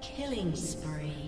Killing spree.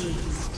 Aced.